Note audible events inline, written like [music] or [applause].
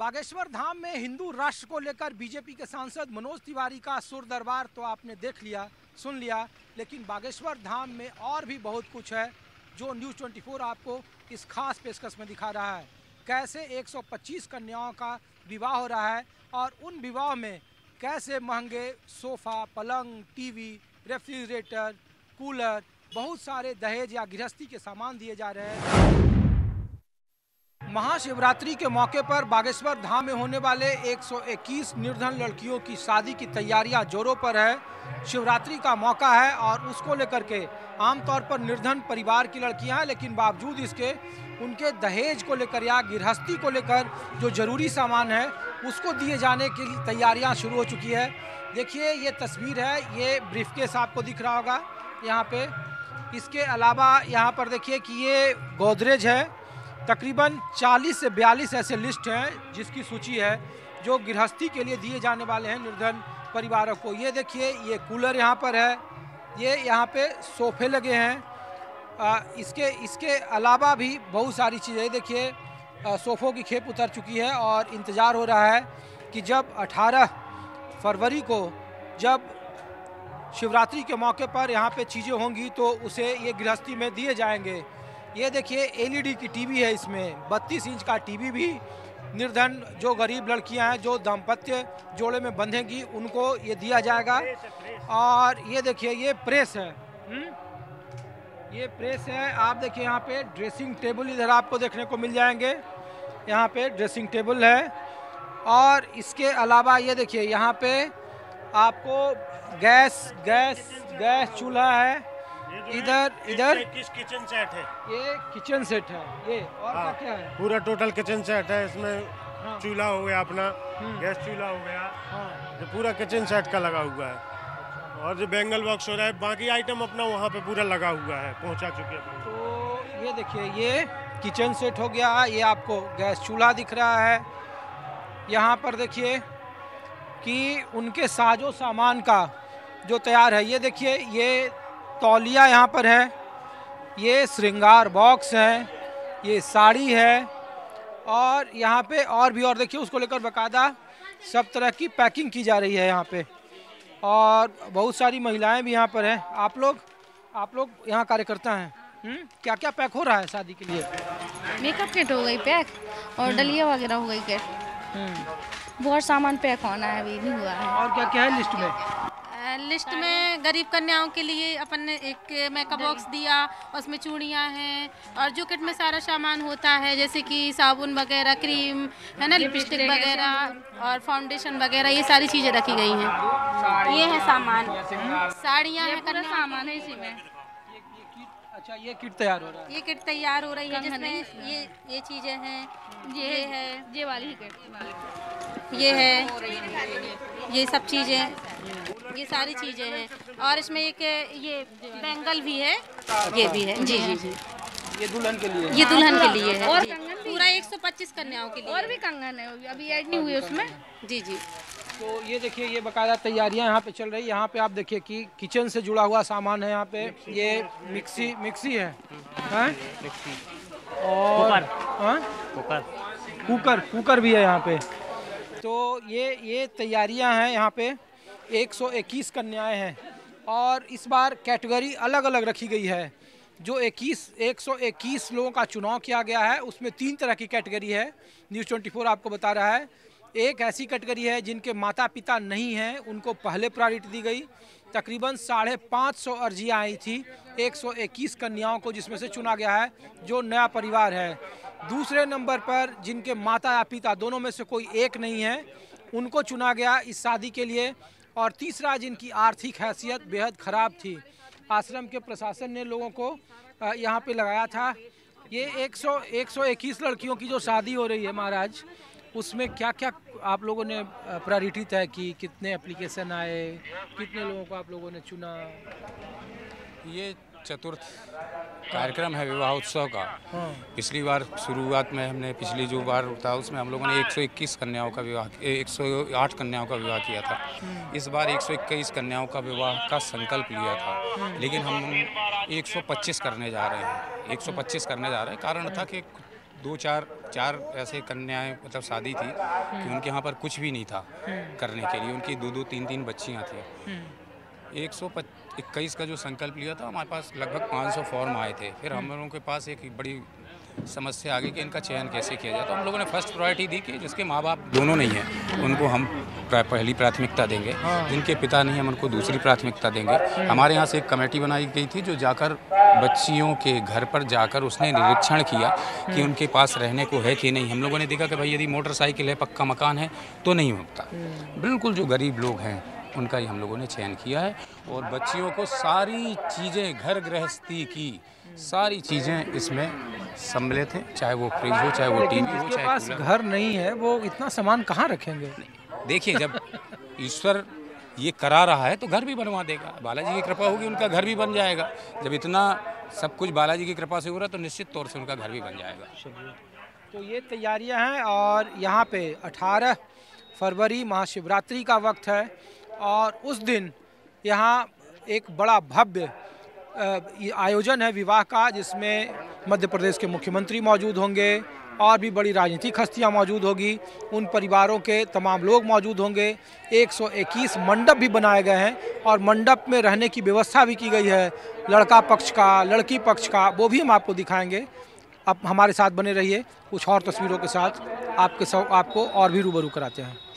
बागेश्वर धाम में हिंदू राष्ट्र को लेकर बीजेपी के सांसद मनोज तिवारी का सुर दरबार तो आपने देख लिया, सुन लिया, लेकिन बागेश्वर धाम में और भी बहुत कुछ है जो न्यूज़ 24 आपको इस खास पेशकश में दिखा रहा है। कैसे 125 कन्याओं का विवाह हो रहा है और उन विवाह में कैसे महँगे सोफा, पलंग, टीवी, रेफ्रिजरेटर, कूलर, बहुत सारे दहेज या गृहस्थी के सामान दिए जा रहे हैं। महाशिवरात्रि के मौके पर बागेश्वर धाम में होने वाले 121 निर्धन लड़कियों की शादी की तैयारियाँ जोरों पर है। शिवरात्रि का मौका है और उसको लेकर के आमतौर पर निर्धन परिवार की लड़कियाँ हैं, लेकिन बावजूद इसके उनके दहेज को लेकर या गृहस्थी को लेकर जो ज़रूरी सामान है, उसको दिए जाने की तैयारियाँ शुरू हो चुकी है। देखिए, ये तस्वीर है, ये ब्रीफकेस आपको दिख रहा होगा। यहाँ पे इसके अलावा यहाँ पर देखिए कि ये गोदरेज है। तकरीबन 40 से 42 ऐसे लिस्ट हैं जिसकी सूची है जो गृहस्थी के लिए दिए जाने वाले हैं निर्धन परिवारों को। ये देखिए ये कूलर यहाँ पर है ये यहाँ पे सोफे लगे हैं। आ, इसके इसके अलावा भी बहुत सारी चीज़ें। देखिए सोफ़ों की खेप उतर चुकी है और इंतज़ार हो रहा है कि जब 18 फरवरी को जब शिवरात्रि के मौके पर यहाँ पे चीज़ें होंगी तो उसे ये गृहस्थी में दिए जाएँगे। ये देखिए एलईडी की टीवी है इसमें। 32 इंच का टीवी भी निर्धन जो गरीब लड़कियाँ हैं, जो दाम्पत्य जोड़े में बंधेंगी, उनको ये दिया जाएगा। और ये देखिए, ये प्रेस है। हुँ? ये प्रेस है। आप देखिए, यहाँ पे ड्रेसिंग टेबल इधर आपको देखने को मिल जाएँगे। यहाँ पे ड्रेसिंग टेबल है। और इसके अलावा ये देखिए, यहाँ पे आपको गैस गैस गैस चूल्हा है। इधर इधर। किस किचन सेट है। ये किचन सेट है। ये और हाँ, क्या है? पूरा टोटल किचन सेट है इसमें हाँ। चूल्हा हो गया अपना हम्म। गैस चूल्हा हो गया हाँ। जो पूरा किचन सेट का लगा हुआ है। और जो बैंगल बॉक्स हो रहा है बाकी आइटम अपना वहाँ पे पूरा लगा हुआ है पहुँचा चुके हैं। तो ये देखिए ये किचन सेट हो गया ये आपको गैस चूल्हा दिख रहा है। यहाँ पर देखिए कि उनके साजो सामान का जो तैयार है ये देखिए ये तौलिया यहाँ पर है। ये श्रृंगार बॉक्स है ये साड़ी है और यहाँ पे और भी और देखिए उसको लेकर बकायदा सब तरह की पैकिंग की जा रही है यहाँ पे और बहुत सारी महिलाएँ भी यहाँ पर हैं। आप लोग आप लोग यहाँ कार्यकर्ता हैं। हम्म? क्या क्या पैक हो रहा है शादी के लिए? मेकअप किट हो गई पैक और डलिया वगैरह हो गई किट। हम्म। बहुत सामान पैक होना है अभी नहीं हुआ है। और क्या क्या है लिस्ट में? लिस्ट में गरीब कन्याओं के लिए अपन ने एक मेकअप बॉक्स दिया उसमें चूड़ियाँ हैं और जो किट में सारा सामान होता है जैसे कि साबुन वगैरह क्रीम है ना लिपस्टिक वगैरह। और फाउंडेशन वगैरह ये सारी चीज़ें रखी गई हैं। ये है सामान। साड़ियाँ हैं सामान है इसी में। अच्छा ये किट तैयार हो रहा है। ये किट तैयार हो रही है जिसमें ये ये चीज़ें हैं ये है ये वाली किट। ये है ये सब चीज़ें ये सारी चीज़ें हैं। और इसमें एक ये बैंगल भी है। ये भी है जी जी जी। ये दुल्हन के लिए ये दुल्हन के लिए है। और। कंगन भी पूरा 125 कन्याओं के लिए और भी कंगन है अभी ऐड नहीं हुई उसमें। जी जी। तो ये देखिए ये बकायदा तैयारियाँ यहाँ पे चल रही है। यहाँ पे आप देखिए कि किचन से जुड़ा हुआ सामान है यहाँ पे। ये मिक्सी मिक्सी है। हैं? और हाँ? कुकर। कुकर कुकर भी है यहाँ पे। तो ये ये तैयारियाँ हैं यहाँ पे। 121 कन्याएँ हैं। और इस बार कैटेगरी अलग अलग रखी गई है। जो 21 121 लोगों का चुनाव किया गया है उसमें तीन तरह की कैटेगरी है। न्यूज़ 24 आपको बता रहा है। एक ऐसी कैटेगरी है जिनके माता पिता नहीं हैं, उनको पहले प्रायोरिटी दी गई। तकरीबन साढ़े पाँच सौ अर्जियाँ आई थी 121 कन्याओं को जिसमें से चुना गया है, जो नया परिवार है। दूसरे नंबर पर जिनके माता या पिता दोनों में से कोई एक नहीं है, उनको चुना गया इस शादी के लिए और तीसरा जिनकी आर्थिक हैसियत बेहद ख़राब थी। आश्रम के प्रशासन ने लोगों को यहाँ पे लगाया था। ये 100 121 लड़कियों की जो शादी हो रही है महाराज उसमें क्या क्या आप लोगों ने प्रायोरिटी तय की? कितने एप्लीकेशन आए? कितने लोगों को आप लोगों ने चुना? ये चतुर्थ कार्यक्रम है विवाह उत्सव का। हाँ। पिछली बार शुरुआत में हमने पिछली जो बार था उसमें हम लोगों ने 121 कन्याओं का विवाह ए, 108 कन्याओं का विवाह किया था। इस बार 121 कन्याओं का विवाह का संकल्प लिया था। लेकिन हम 125 करने जा रहे हैं। 125 करने जा रहे हैं। कारण था कि दो चार चार ऐसे कन्याएँ मतलब शादी थी कि उनके यहाँ पर कुछ भी नहीं था करने के लिए। उनकी दो दो तीन तीन बच्चियाँ थी। एक सौ इक्कीस का जो संकल्प लिया था हमारे पास लगभग 500 फॉर्म आए थे। फिर हम लोगों के पास एक बड़ी समस्या आ गई कि इनका चयन कैसे किया जाए। तो हम लोगों ने फ़र्स्ट प्रायोरिटी दी कि जिसके माँ बाप दोनों नहीं हैं उनको हम पहली प्राथमिकता देंगे। जिनके पिता नहीं हैं हम उनको दूसरी प्राथमिकता देंगे। हमारे यहाँ से एक कमेटी बनाई गई थी जो जाकर बच्चियों के घर पर जाकर उसने निरीक्षण किया कि उनके पास रहने को है कि नहीं। हम लोगों ने देखा कि भाई यदि मोटरसाइकिल है पक्का मकान है तो नहीं होता। बिल्कुल जो गरीब लोग हैं उनका ही हम लोगों ने चयन किया है और बच्चियों को सारी चीज़ें घर गृहस्थी की सारी चीज़ें इसमें सम्मिलित हैं चाहे वो फ्रिज हो चाहे वो टीवी हो चाहे पास घर नहीं है वो इतना सामान कहाँ रखेंगे? देखिए जब [laughs] ईश्वर ये करा रहा है तो घर भी बनवा देगा। बालाजी की कृपा होगी उनका घर भी बन जाएगा। जब इतना सब कुछ बालाजी की कृपा से हो रहा है तो निश्चित तौर से उनका घर भी बन जाएगा। तो ये तैयारियाँ हैं और यहाँ पे 18 फरवरी महाशिवरात्रि का वक्त है और उस दिन यहाँ एक बड़ा भव्य आयोजन है विवाह का, जिसमें मध्य प्रदेश के मुख्यमंत्री मौजूद होंगे, और भी बड़ी राजनीतिक हस्तियाँ मौजूद होगी। उन परिवारों के तमाम लोग मौजूद होंगे। 121 मंडप भी बनाए गए हैं, और मंडप में रहने की व्यवस्था भी की गई है। लड़का पक्ष का, लड़की पक्ष का, वो भी हम आपको दिखाएँगे। आप हमारे साथ बने रहिए, कुछ और तस्वीरों के साथ आपके सब आपको और भी रूबरू कराते हैं।